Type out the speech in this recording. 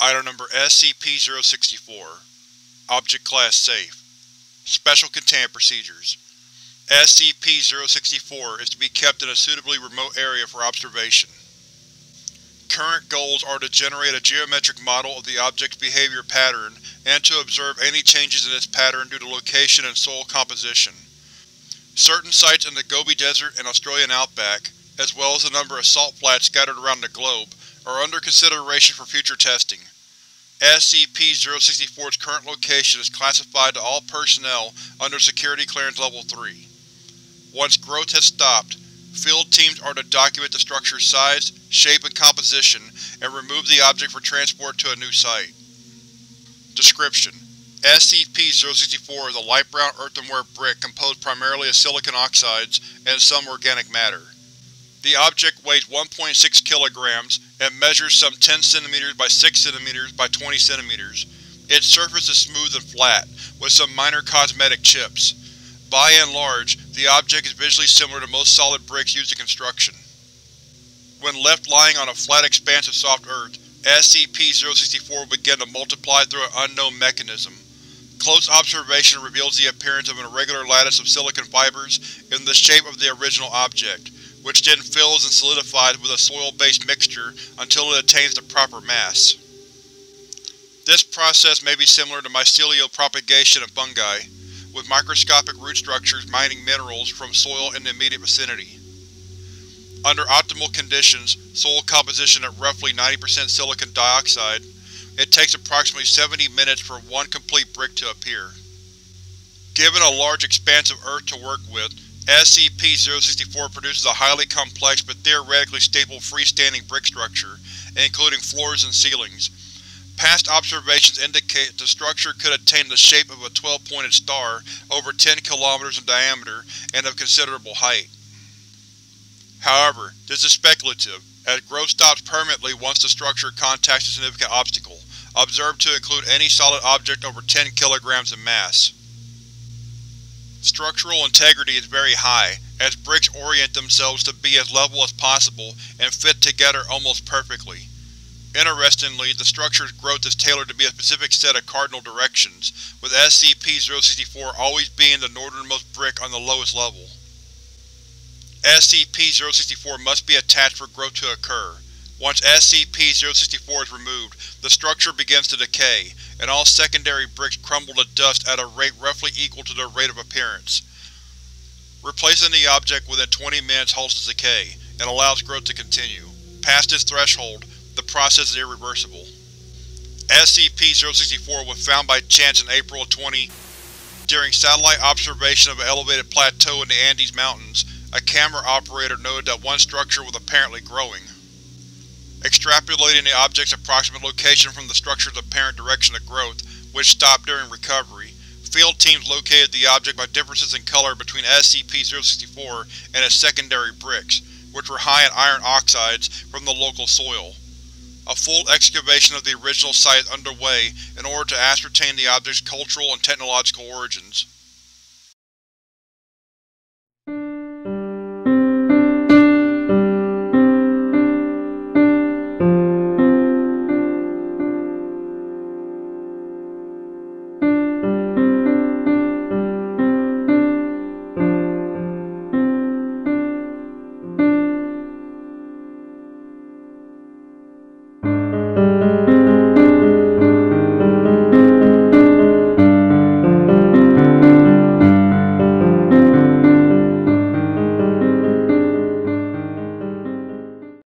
Item Number SCP-064 Object Class Safe Special Containment Procedures SCP-064 is to be kept in a suitably remote area for observation. Current goals are to generate a geometric model of the object's behavior pattern and to observe any changes in its pattern due to location and soil composition. Certain sites in the Gobi Desert and Australian outback, as well as a number of salt flats scattered around the globe, are under consideration for future testing. SCP-064's current location is classified to all personnel under Security Clearance Level 3. Once growth has stopped, field teams are to document the structure's size, shape, and composition, and remove the object for transport to a new site. Description: SCP-064 is a light brown earthenware brick composed primarily of silicon oxides and some organic matter. The object weighs 1.6 kg and measures some 10 cm by 6 cm by 20 cm. Its surface is smooth and flat, with some minor cosmetic chips. By and large, the object is visually similar to most solid bricks used in construction. When left lying on a flat expanse of soft earth, SCP-064 will begin to multiply through an unknown mechanism. Close observation reveals the appearance of an irregular lattice of silicon fibers in the shape of the original object, which then fills and solidifies with a soil-based mixture until it attains the proper mass. This process may be similar to mycelial propagation of fungi, with microscopic root structures mining minerals from soil in the immediate vicinity. Under optimal conditions, soil composition at roughly 90% silicon dioxide, it takes approximately 70 minutes for one complete brick to appear. Given a large expanse of Earth to work with, SCP-064 produces a highly complex but theoretically stable freestanding brick structure, including floors and ceilings. Past observations indicate that the structure could attain the shape of a 12-pointed star over 10 km in diameter and of considerable height. However, this is speculative, as growth stops permanently once the structure contacts a significant obstacle, observed to include any solid object over 10 kg in mass. Structural integrity is very high, as bricks orient themselves to be as level as possible and fit together almost perfectly. Interestingly, the structure's growth is tailored to be a specific set of cardinal directions, with SCP-064 always being the northernmost brick on the lowest level. SCP-064 must be attached for growth to occur. Once SCP-064 is removed, the structure begins to decay, and all secondary bricks crumble to dust at a rate roughly equal to their rate of appearance. Replacing the object within 20 minutes halts its decay, and allows growth to continue. Past this threshold, the process is irreversible. SCP-064 was found by chance in April of 20 during satellite observation of an elevated plateau in the Andes Mountains, a camera operator noted that one structure was apparently growing. Extrapolating the object's approximate location from the structure's apparent direction of growth, which stopped during recovery, field teams located the object by differences in color between SCP-064 and its secondary bricks, which were high in iron oxides from the local soil. A full excavation of the original site is underway in order to ascertain the object's cultural and technological origins.